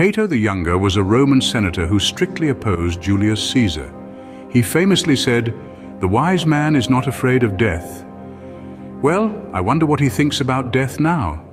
Cato the Younger was a Roman senator who strictly opposed Julius Caesar. He famously said, the wise man is not afraid of death. Well, I wonder what he thinks about death now.